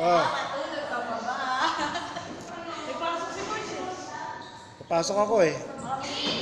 Oh, Matulog ka pa ba? May pasok si Boys eh. papasok ako eh. Mami,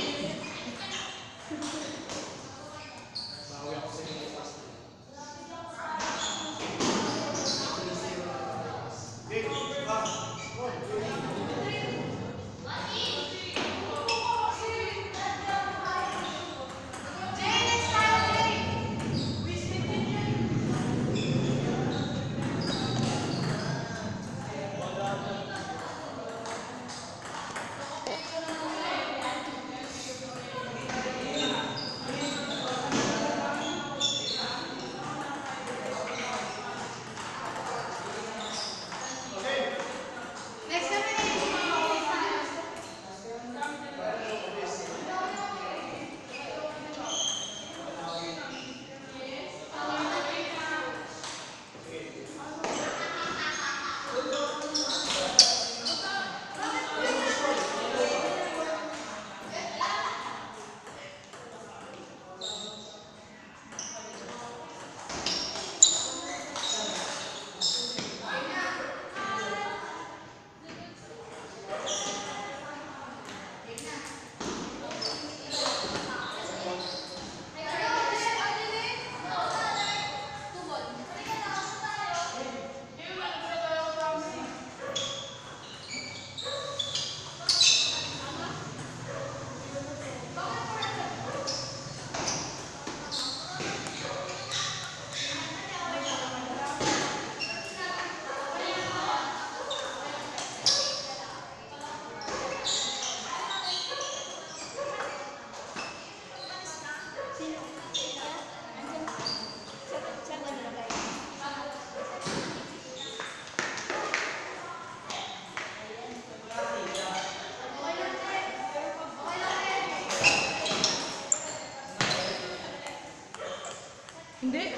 Hindi.